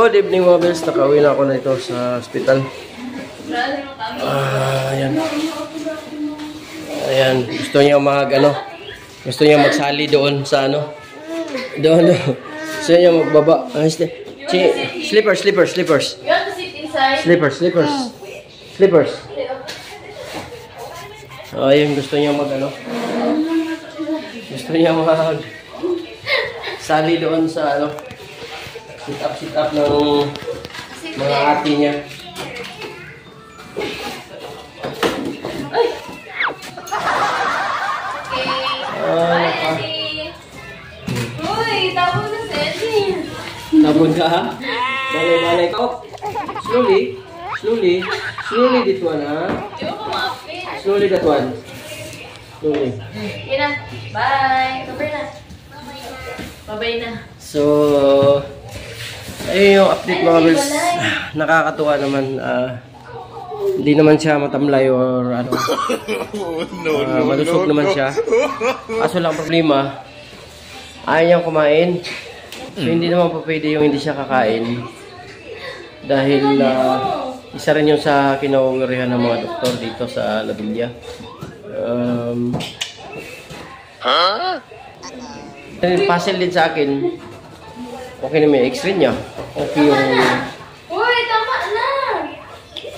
Good evening mga bels. Nakauwi na ako na ito sa hospital. Ah, ayan. Ayan. Gusto niya mag ano. Gusto niya magsali doon sa ano. Doon. doon. Gusto niya magbaba. Ah, sli- slippers, slippers, slippers. Slippers, slippers. Slippers. Ayun. Gusto niya mag ano. Gusto niya mag sali doon sa ano. Sit up, sit up ng mga ate niya. Ay! Okay. Ah, Bye, naka- Eddie. Uy, tawag na si Eddie. Tabon ka ha? Balay-balay ka. Oh, Slowly. Slowly. Slowly this one ha. Slowly that one. Slowly. Yan na. Bye. Bye na. Bye-bye na. So, ayun yung update mga girls. Nakakatuwa naman. ah, hindi naman siya matamlay or ano. Ah, malusog naman siya. Kaso lang problema, ayaw niyang kumain. So, hindi naman pa pwede yung hindi siya kakain. Dahil ah, isa rin yung sa kinawawirihan ng mga doktor dito sa Lavilla. Um, huh? Puzzle din sa akin. Okay na may x-ray niya. Okay yung Uy, tama na.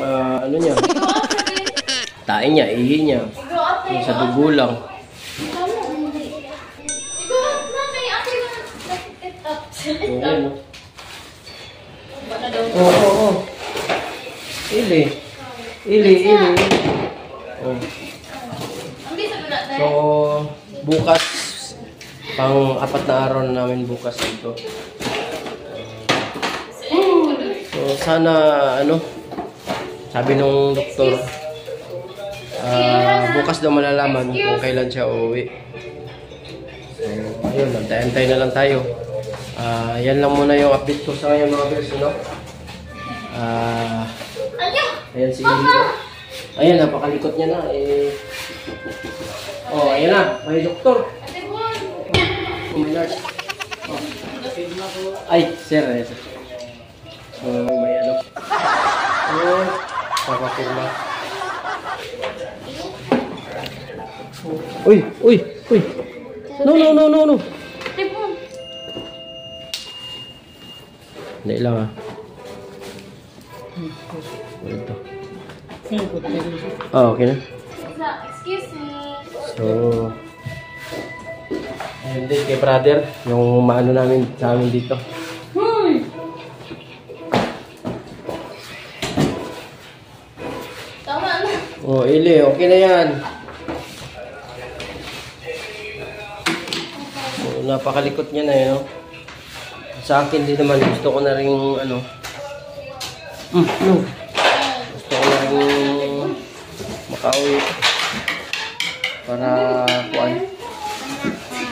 ah, ano niya. Tae niya, ihi niya. Yung sa dugo lang. So, ayun, no? Baka daw. Oo, oo, oo. Ili. Ili, ili. Oh. So, bukas, pang apat na araw na namin bukas dito. So, sana, ano, sabi nung doktor, ah, bukas daw malalaman kung kailan siya uuwi. So, ayun, antay-antay na lang tayo. Ah, yan lang muna yung update ko sa ngayon mga girls, no? Ah, Ano? ayan si Ili. Ayan, napakalikot niya na. Eh, oh, ayan na, may doktor. Bon. May nurse. Oh. Ay, sir. eh, sir. So, may ano. Oh, papapirma. Uy, uy, uy. No, no, no, no, no. Hindi lang ah. Ito. Oh, okay na. Excuse me. So, ayun din kay brother, yung maano namin sa amin dito. Na. Oh, Ili, okay na yan. So, napakalikot niya na yun. no? Sa akin din naman, gusto ko na rin ano. Mm, no. Gusto ko na rin makauwi. Para, kuan.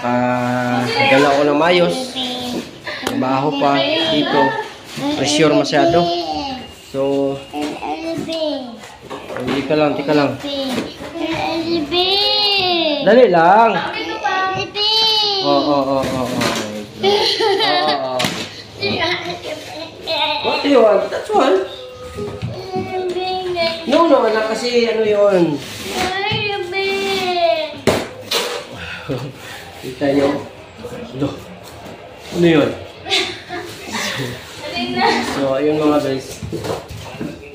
Ah, nagala ko ng mayos. Trabaho pa dito. Pressure masyado. So, hindi ka lang, tika lang. Dali lang. Oo, oo, oo, oo. Oo, oo. What do you want? That's one. No, no, anak, kasi ano yun. Kita nyo. Ano? Ano yun? So, ayun mga guys.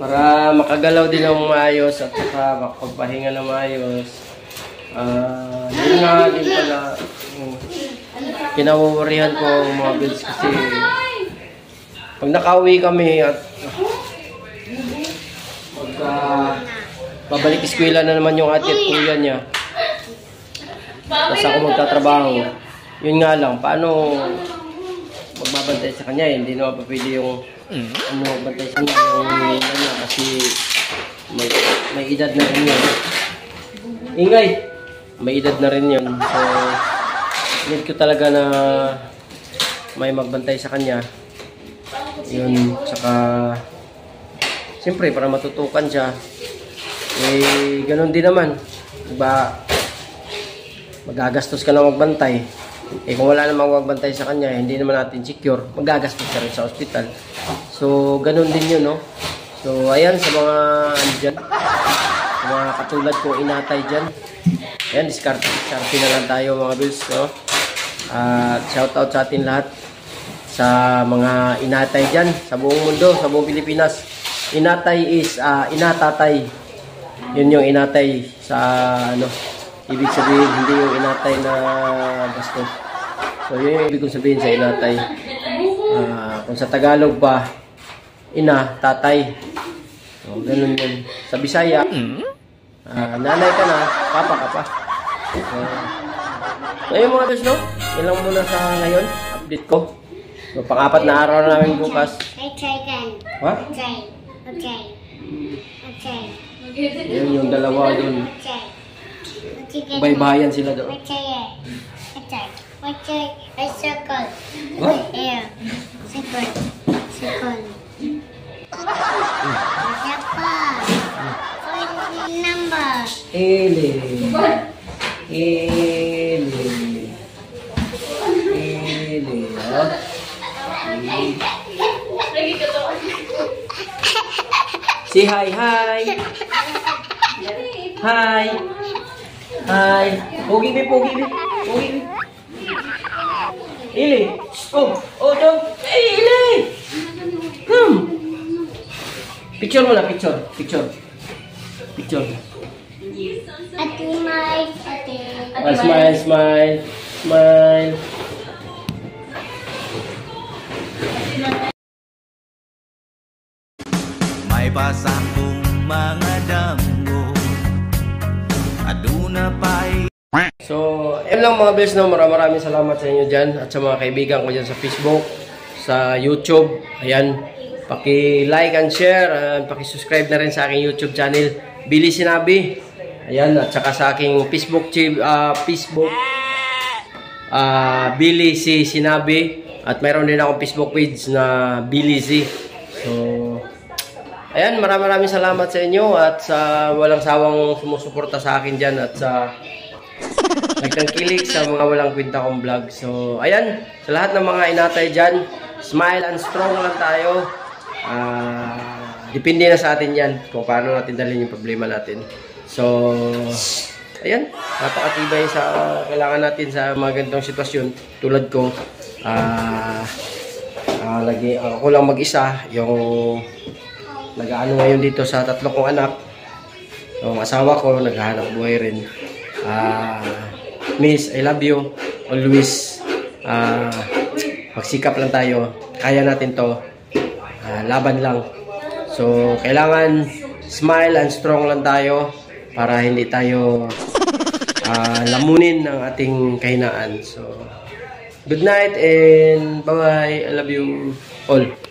Para makagalaw din ng maayos at saka makapagpahinga ng maayos. Ah, yun nga din pala yung kinawawarihan ko mga guys kasi pag nakauwi kami at pagka babalik eskwela na naman yung ate at kuya niya tapos ako magtatrabaho yun nga lang paano magbabantay sa kanya hindi naman pa pwede yung ano magbantay sa yung ano kasi may, may edad na rin yun ingay may edad na rin yun. So need ko talaga na may magbantay sa kanya. Yun saka siyempre para matutukan siya. Eh ganun din naman. Diba magagastos ka na magbantay Eh kung wala namang magbantay sa kanya, hindi naman natin secure, magagastos ka rin sa ospital. So, ganun din yun, no? So, ayan, sa mga, ano dyan, sa mga katulad ko inatay dyan. Ayan, discard, discard na lang tayo mga bills, no? At shoutout sa atin lahat sa mga inatay dyan, sa buong mundo, sa buong Pilipinas. Inatay is, ah, inatatay. Yun yung inatay sa, ano, ibig sabihin, hindi yung inatay na bastos. So, yun yung ibig kong sabihin sa inatay. Ah, kung sa Tagalog pa, ina, tatay. So, ganun yun. Sa Bisaya, ah, nanay ka na, papa ka pa. So, so yun mga guys, no? Yun lang muna sa ngayon, update ko. So, pang-apat na araw na namin bukas. I try again. What? Okay. Okay. Okay. Yun yung dalawa doon. Okay. Okay. Baybayan sila doon. Okay. Okay. Okay. I circle. What? Yeah. Circle. Circle. Phone number. Ele. Ele. Ele. Oh. Say hi, hi. Hi. Hi. Pogi me, pogi me. Pogi me. Ili. Oh, oh, dong. Hey, Ili. Hmm. Picture mo na, picture. Picture. Picture. Ate Mai. Ate. Ah, smile, smile. Smile. May pasakong mga damgo Aduna pa'y So, lang mga best no. Maraming maraming salamat sa inyo dyan at sa mga kaibigan ko dyan sa Facebook, sa YouTube. Ayan, paki-like and share and paki-subscribe na rin sa aking YouTube channel, Billy Sinabi. Ayan, at saka sa aking Facebook, ah, Facebook, ah, Billy C. Sinabi. At mayroon din akong Facebook page na Billy Z. So, ayan, maraming maraming salamat sa inyo at sa walang sawang sumusuporta sa akin dyan at sa nagtangkilik sa mga walang kwenta kong vlog. So, ayan, sa lahat ng mga inatay dyan, smile and strong lang tayo. Ah, depende na sa atin yan kung paano natin dalhin yung problema natin. So, ayan, napakatibay sa kailangan natin sa mga ganitong sitwasyon. Tulad ko, ah, ah, lagi, ako lang mag-isa, yung nag-ano ngayon dito sa tatlo kong anak. Yung asawa ko, naghahanap buhay rin. Ah, miss, I love you. Always. Ah, magsikap lang tayo. Kaya natin to. Ah, laban lang. So, kailangan smile and strong lang tayo para hindi tayo ah, lamunin ng ating kahinaan. So, good night and bye-bye. I love you all.